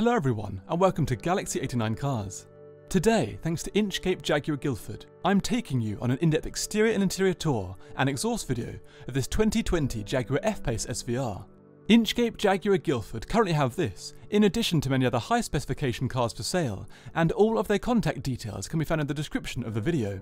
Hello everyone, and welcome to Galaxy 89 Cars. Today, thanks to Inchcape Jaguar Guildford, I'm taking you on an in-depth exterior and interior tour and exhaust video of this 2020 Jaguar F-Pace SVR. Inchcape Jaguar Guildford currently have this, in addition to many other high specification cars for sale, and all of their contact details can be found in the description of the video.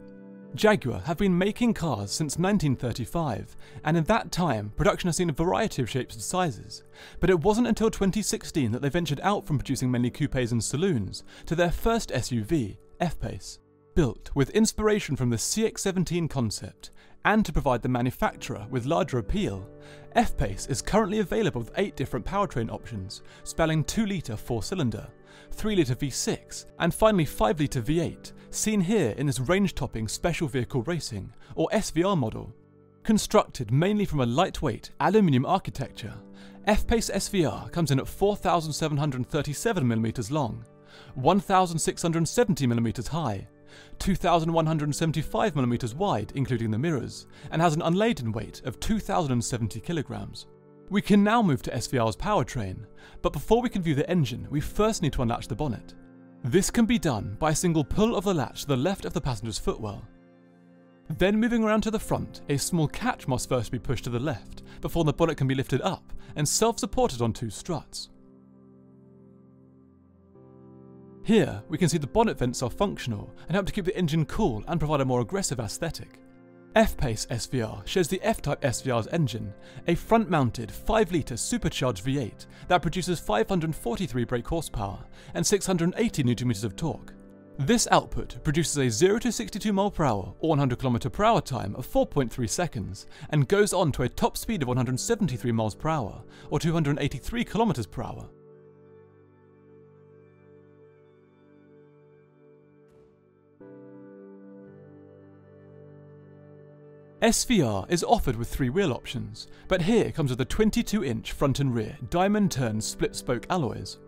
Jaguar have been making cars since 1935, and in that time, production has seen a variety of shapes and sizes. But it wasn't until 2016 that they ventured out from producing mainly coupes and saloons to their first SUV, F-Pace. Built with inspiration from the CX-17 concept, and to provide the manufacturer with larger appeal, F-Pace is currently available with 8 different powertrain options, spanning 2-litre 4-cylinder, 3-litre V6, and finally 5-litre V8, seen here in this range-topping Special Vehicle Racing, or SVR model. Constructed mainly from a lightweight aluminium architecture, F-Pace SVR comes in at 4,737mm long, 1,670mm high, 2,175mm wide including the mirrors, and has an unladen weight of 2,070 kilograms. We can now move to SVR's powertrain, but before we can view the engine, we first need to unlatch the bonnet. This can be done by a single pull of the latch to the left of the passenger's footwell. Then moving around to the front, a small catch must first be pushed to the left before the bonnet can be lifted up and self-supported on two struts. Here, we can see the bonnet vents are functional and help to keep the engine cool and provide a more aggressive aesthetic. F-Pace SVR shares the F-Type SVR's engine, a front-mounted 5-litre supercharged V8 that produces 543 brake horsepower and 680 Nm of torque. This output produces a 0 to 62 mph or 100 km/h time of 4.3 seconds and goes on to a top speed of 173 mph or 283 km/h. SVR is offered with three wheel options, but here comes with a 22 inch front and rear diamond turned split spoke alloys.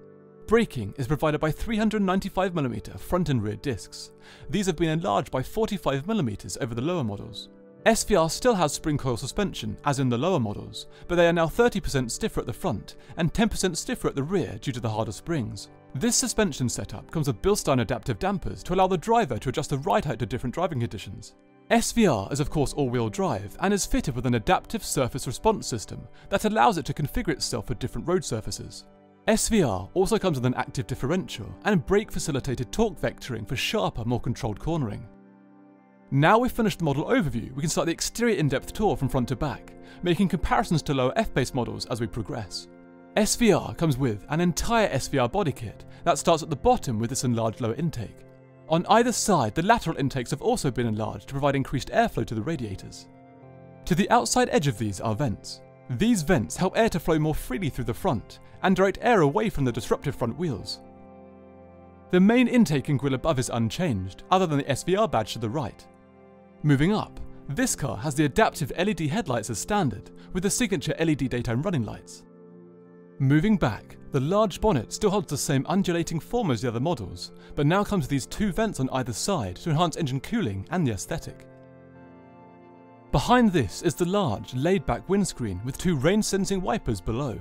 Braking is provided by 395mm front and rear discs. These have been enlarged by 45mm over the lower models. SVR still has spring coil suspension, as in the lower models, but they are now 30% stiffer at the front and 10% stiffer at the rear due to the harder springs. This suspension setup comes with Bilstein adaptive dampers to allow the driver to adjust the ride height to different driving conditions. SVR is of course all-wheel drive and is fitted with an adaptive surface response system that allows it to configure itself for different road surfaces. SVR also comes with an active differential and brake-facilitated torque vectoring for sharper, more controlled cornering. Now we've finished the model overview, we can start the exterior in-depth tour from front to back, making comparisons to lower F-Pace models as we progress. SVR comes with an entire SVR body kit that starts at the bottom with this enlarged lower intake, on either side, the lateral intakes have also been enlarged to provide increased airflow to the radiators. To the outside edge of these are vents. These vents help air to flow more freely through the front and direct air away from the disruptive front wheels. The main intake and grille above is unchanged, other than the SVR badge to the right. Moving up, this car has the adaptive LED headlights as standard, with the signature LED daytime running lights. Moving back, the large bonnet still holds the same undulating form as the other models, but now comes with these two vents on either side to enhance engine cooling and the aesthetic. Behind this is the large, laid-back windscreen with two rain-sensing wipers below.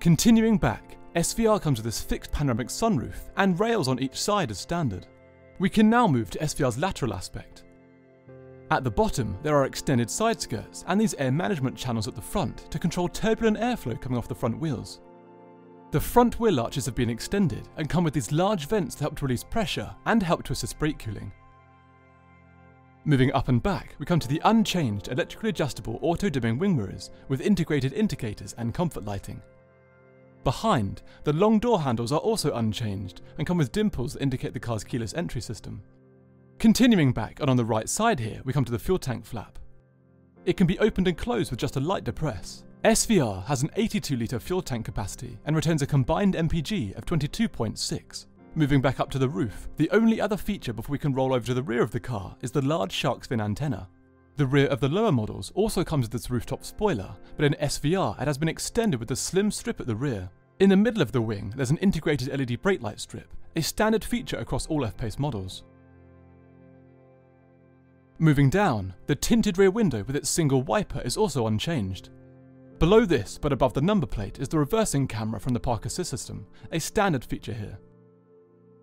Continuing back, SVR comes with this fixed panoramic sunroof and rails on each side as standard. We can now move to SVR's lateral aspect. At the bottom, there are extended side skirts and these air management channels at the front to control turbulent airflow coming off the front wheels. The front wheel arches have been extended and come with these large vents to help to release pressure and help to assist brake cooling. Moving up and back, we come to the unchanged electrically adjustable auto-dimming wing mirrors with integrated indicators and comfort lighting. Behind, the long door handles are also unchanged and come with dimples that indicate the car's keyless entry system. Continuing back and on the right side here, we come to the fuel tank flap. It can be opened and closed with just a light depress. SVR has an 82 litre fuel tank capacity and returns a combined MPG of 22.6. Moving back up to the roof, the only other feature before we can roll over to the rear of the car is the large shark's fin antenna. The rear of the lower models also comes with this rooftop spoiler, but in SVR it has been extended with a slim strip at the rear. In the middle of the wing, there's an integrated LED brake light strip, a standard feature across all F-Pace models. Moving down, the tinted rear window with its single wiper is also unchanged. Below this, but above the number plate, is the reversing camera from the Park Assist system, a standard feature here.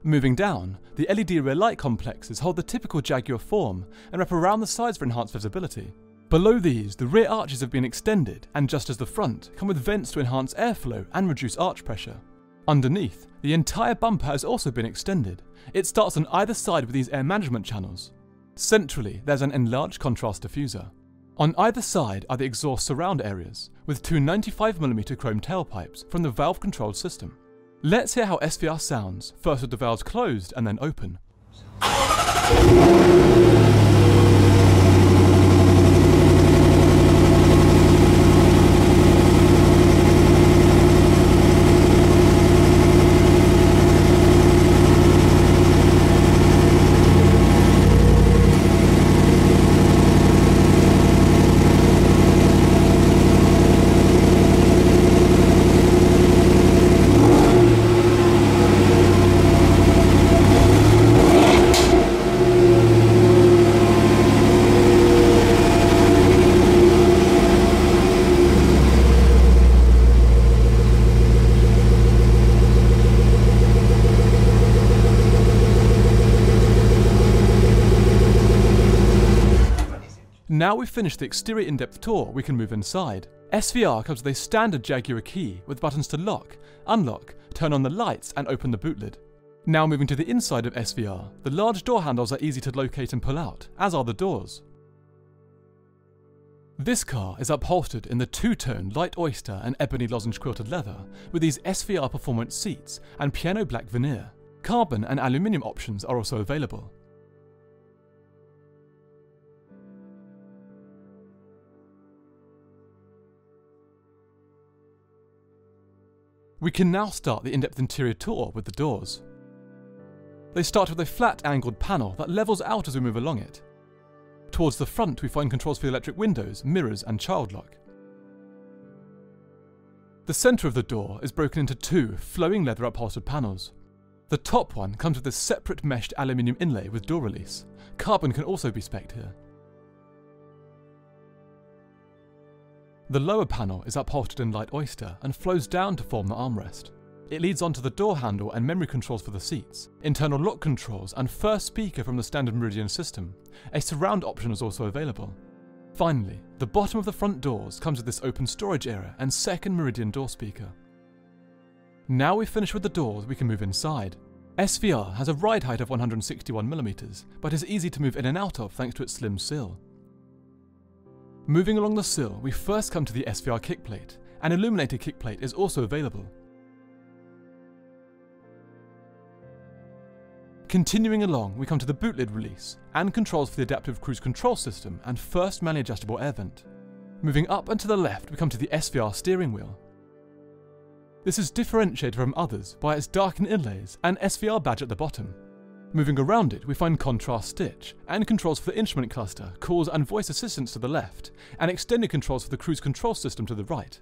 Moving down, the LED rear light complexes hold the typical Jaguar form and wrap around the sides for enhanced visibility. Below these, the rear arches have been extended, and just as the front, come with vents to enhance airflow and reduce arch pressure. Underneath, the entire bumper has also been extended. It starts on either side with these air management channels. Centrally, there's an enlarged contrast diffuser. On either side are the exhaust surround areas, with two 95mm chrome tailpipes from the valve controlled system. Let's hear how SVR sounds, first with the valves closed and then open. Now we've finished the exterior in-depth tour, we can move inside. SVR comes with a standard Jaguar key with buttons to lock, unlock, turn on the lights and open the boot lid. Now moving to the inside of SVR, the large door handles are easy to locate and pull out, as are the doors. This car is upholstered in the two-tone light oyster and ebony lozenge quilted leather with these SVR performance seats and piano black veneer. Carbon and aluminium options are also available. We can now start the in-depth interior tour with the doors. They start with a flat angled panel that levels out as we move along it. Towards the front we find controls for the electric windows, mirrors and child lock. The centre of the door is broken into two flowing leather upholstered panels. The top one comes with a separate meshed aluminium inlay with door release. Carbon can also be spec'd here. The lower panel is upholstered in light oyster and flows down to form the armrest. It leads onto the door handle and memory controls for the seats, internal lock controls and first speaker from the standard Meridian system. A surround option is also available. Finally, the bottom of the front doors comes with this open storage area and second Meridian door speaker. Now we've finished with the doors, we can move inside. SVR has a ride height of 161mm, but is easy to move in and out of thanks to its slim sill. Moving along the sill, we first come to the SVR kickplate. An illuminated kickplate is also available. Continuing along, we come to the boot lid release, and controls for the adaptive cruise control system and first manually adjustable air vent. Moving up and to the left, we come to the SVR steering wheel. This is differentiated from others by its darkened inlays and SVR badge at the bottom. Moving around it, we find contrast stitch, and controls for the instrument cluster, calls and voice assistance to the left, and extended controls for the cruise control system to the right.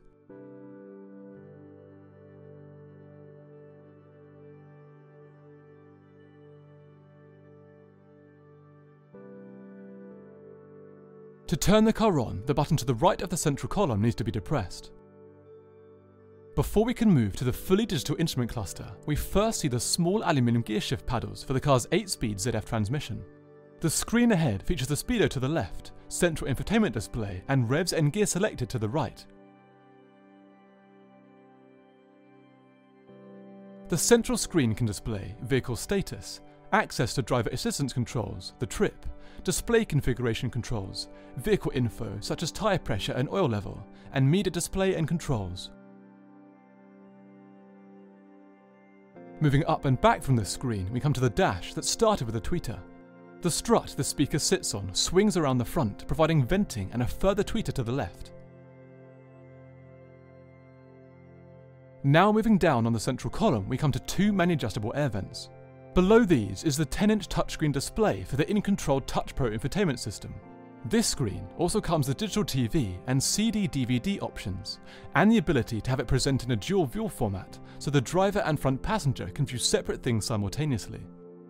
To turn the car on, the button to the right of the central column needs to be depressed. Before we can move to the fully digital instrument cluster, we first see the small aluminium gearshift paddles for the car's 8-speed ZF transmission. The screen ahead features the speedo to the left, central infotainment display, and revs and gear selected to the right. The central screen can display vehicle status, access to driver assistance controls, the trip, display configuration controls, vehicle info such as tyre pressure and oil level, and media display and controls. Moving up and back from the screen, we come to the dash that started with a tweeter. The strut the speaker sits on swings around the front, providing venting and a further tweeter to the left. Now moving down on the central column, we come to two manually adjustable air vents. Below these is the 10-inch touchscreen display for the InControl Touch Pro infotainment system. This screen also comes with digital TV and CD-DVD options, and the ability to have it present in a dual view format so the driver and front passenger can view separate things simultaneously.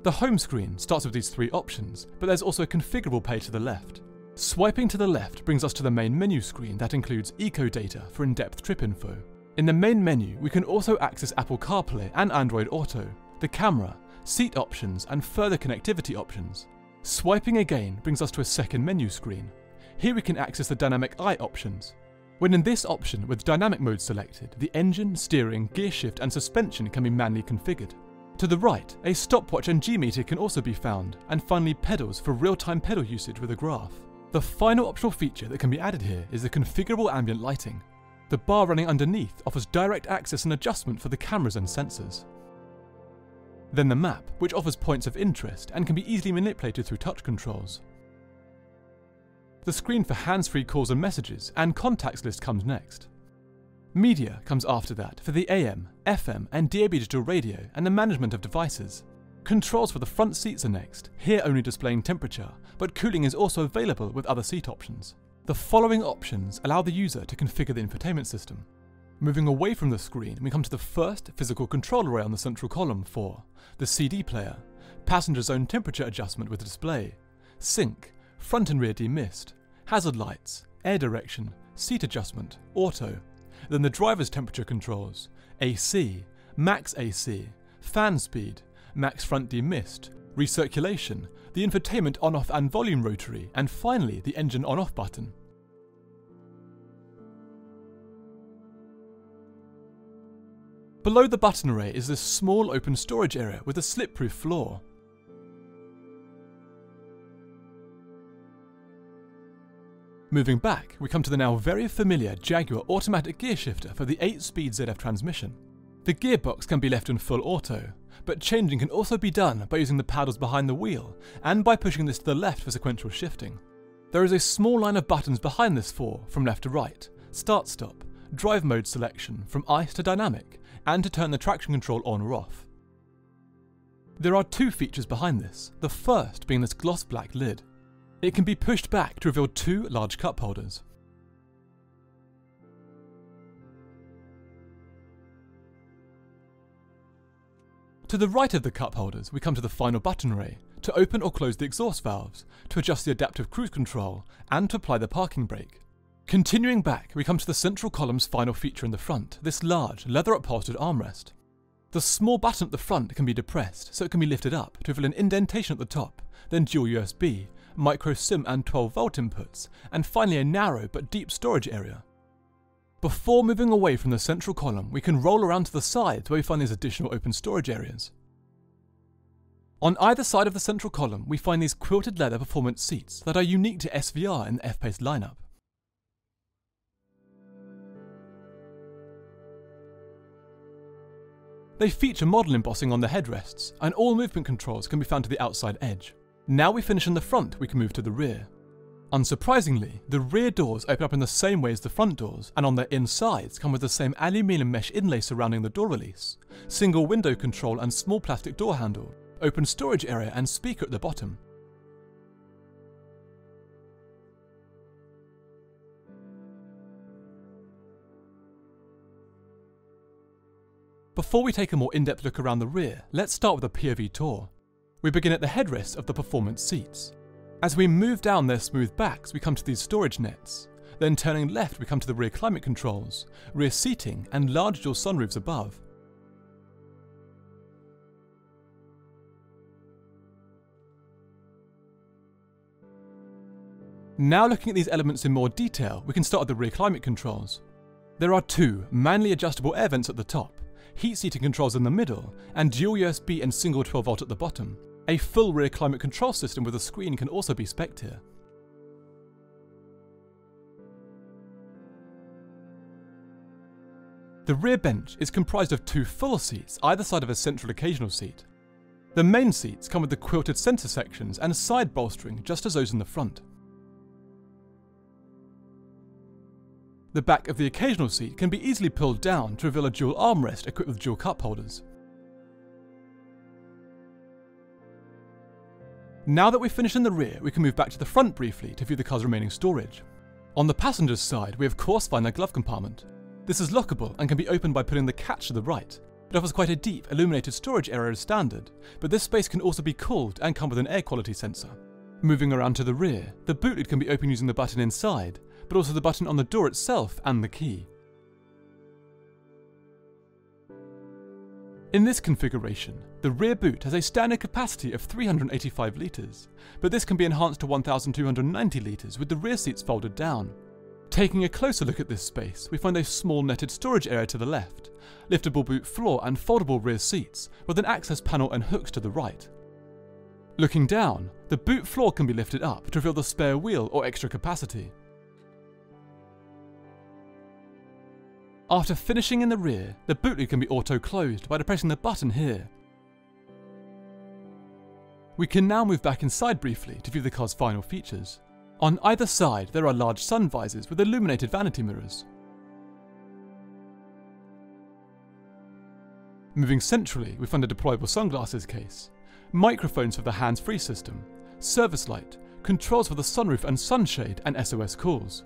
The home screen starts with these three options, but there's also a configurable page to the left. Swiping to the left brings us to the main menu screen that includes eco data for in-depth trip info. In the main menu, we can also access Apple CarPlay and Android Auto, the camera, seat options, and further connectivity options. Swiping again brings us to a second menu screen. Here we can access the Dynamic-i options. When in this option with dynamic mode selected, the engine, steering, gear shift and suspension can be manually configured. To the right, a stopwatch and G-meter can also be found, and finally pedals for real-time pedal usage with a graph. The final optional feature that can be added here is the configurable ambient lighting. The bar running underneath offers direct access and adjustment for the cameras and sensors. Then the map, which offers points of interest and can be easily manipulated through touch controls. The screen for hands-free calls and messages and contacts list comes next. Media comes after that for the AM, FM and DAB digital radio and the management of devices. Controls for the front seats are next, here only displaying temperature, but cooling is also available with other seat options. The following options allow the user to configure the infotainment system. Moving away from the screen, we come to the first physical control array on the central column for the CD player, passenger zone temperature adjustment with display, sync, front and rear demist, hazard lights, air direction, seat adjustment, auto, then the driver's temperature controls, AC, max AC, fan speed, max front demist, recirculation, the infotainment on-off and volume rotary, and finally the engine on-off button. Below the button array is this small open storage area with a slip-proof floor. Moving back, we come to the now very familiar Jaguar automatic gear shifter for the 8-speed ZF transmission. The gearbox can be left in full auto, but changing can also be done by using the paddles behind the wheel and by pushing this to the left for sequential shifting. There is a small line of buttons behind this for, from left to right, start stop, drive mode selection from ICE to dynamic, and to turn the traction control on or off. There are two features behind this, the first being this gloss black lid. It can be pushed back to reveal two large cup holders. To the right of the cup holders, we come to the final button array, to open or close the exhaust valves, to adjust the adaptive cruise control, and to apply the parking brake. Continuing back, we come to the central column's final feature in the front, this large, leather upholstered armrest. The small button at the front can be depressed, so it can be lifted up to reveal an indentation at the top, then dual USB, micro SIM and 12 volt inputs, and finally a narrow but deep storage area. Before moving away from the central column, we can roll around to the sides where we find these additional open storage areas. On either side of the central column, we find these quilted leather performance seats that are unique to SVR in the F-Pace lineup. They feature model embossing on the headrests, and all movement controls can be found to the outside edge. Now we finish in the front, we can move to the rear. Unsurprisingly, the rear doors open up in the same way as the front doors, and on their insides come with the same aluminium mesh inlay surrounding the door release, single window control and small plastic door handle, open storage area and speaker at the bottom. Before we take a more in-depth look around the rear, let's start with a POV tour. We begin at the headrest of the performance seats. As we move down their smooth backs, we come to these storage nets. Then turning left, we come to the rear climate controls, rear seating, and large dual sunroofs above. Now looking at these elements in more detail, we can start with the rear climate controls. There are two manually adjustable air vents at the top, heat seating controls in the middle, and dual USB and single 12 volt at the bottom. A full rear climate control system with a screen can also be spec'd here. The rear bench is comprised of two full seats either side of a central occasional seat. The main seats come with the quilted centre sections and side bolstering just as those in the front. The back of the occasional seat can be easily pulled down to reveal a dual armrest equipped with dual cup holders. Now that we've finished in the rear, we can move back to the front briefly to view the car's remaining storage. On the passenger's side, we of course find their glove compartment. This is lockable and can be opened by putting the catch to the right. It offers quite a deep, illuminated storage area as standard, but this space can also be cooled and come with an air quality sensor. Moving around to the rear, the boot lid can be opened using the button inside, but also the button on the door itself and the key. In this configuration, the rear boot has a standard capacity of 385 litres, but this can be enhanced to 1290 litres with the rear seats folded down. Taking a closer look at this space, we find a small netted storage area to the left, liftable boot floor and foldable rear seats, with an access panel and hooks to the right. Looking down, the boot floor can be lifted up to reveal the spare wheel or extra capacity. After finishing in the rear, the boot lid can be auto-closed by depressing the button here. We can now move back inside briefly to view the car's final features. On either side, there are large sun visors with illuminated vanity mirrors. Moving centrally, we find a deployable sunglasses case, microphones for the hands-free system, service light, controls for the sunroof and sunshade, and SOS calls.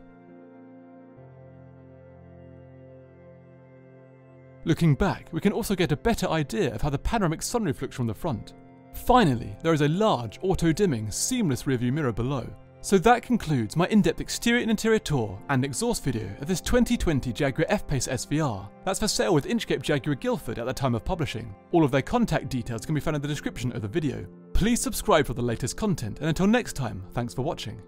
Looking back, we can also get a better idea of how the panoramic sunroof looks from the front. Finally, there is a large, auto-dimming, seamless rearview mirror below. So that concludes my in-depth exterior and interior tour and exhaust video of this 2020 Jaguar F-Pace SVR. That's for sale with Inchcape Jaguar Guildford at the time of publishing. All of their contact details can be found in the description of the video. Please subscribe for the latest content, and until next time, thanks for watching.